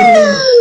Isso.